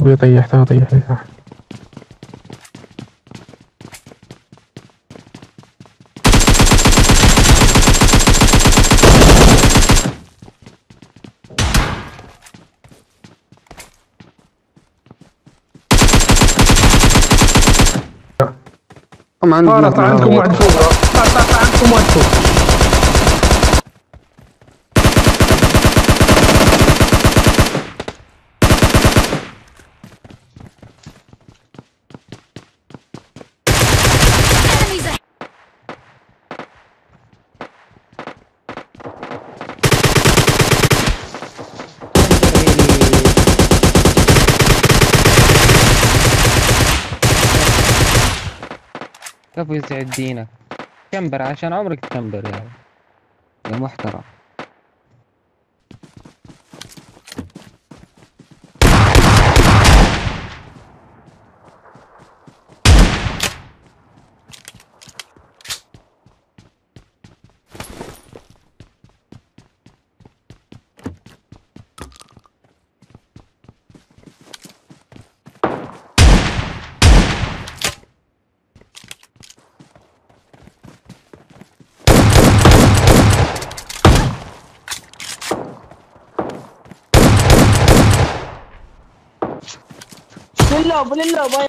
أبوي طيحت أنا طيح لي تحت هم عندي طارت عندكم واحد فوق. طارت عندكم واحد فوق. كفو يسعد دينك. كمبر عشان عمرك تكمبر يعني يا محترم. بالله بالله